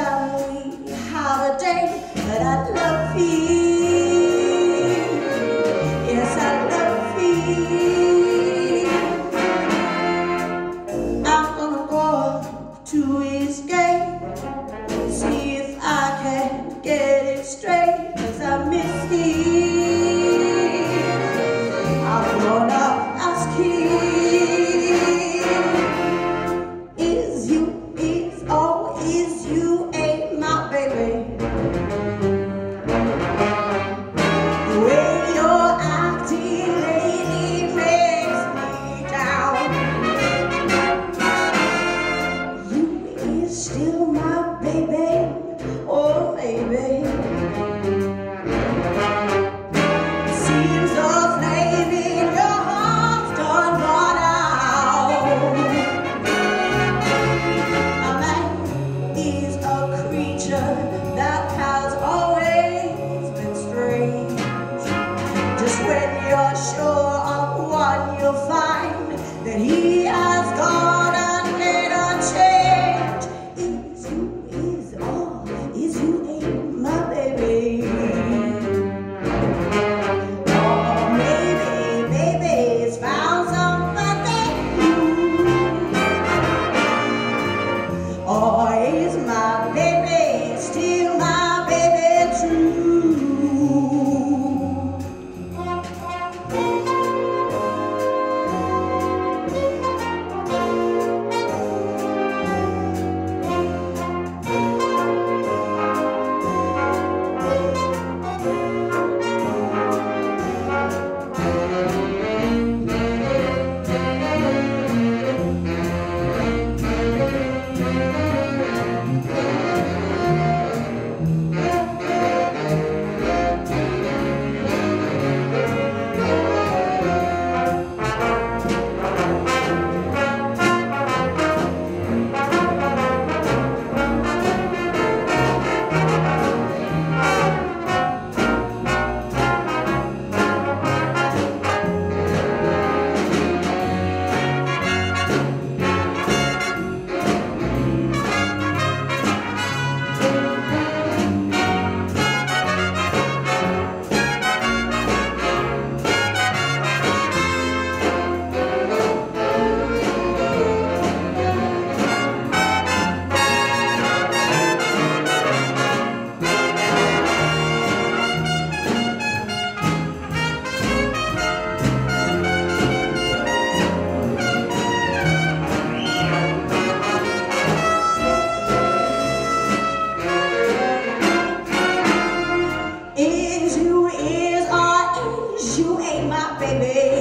tell we have a date, but I'd what you'll find that he has baby?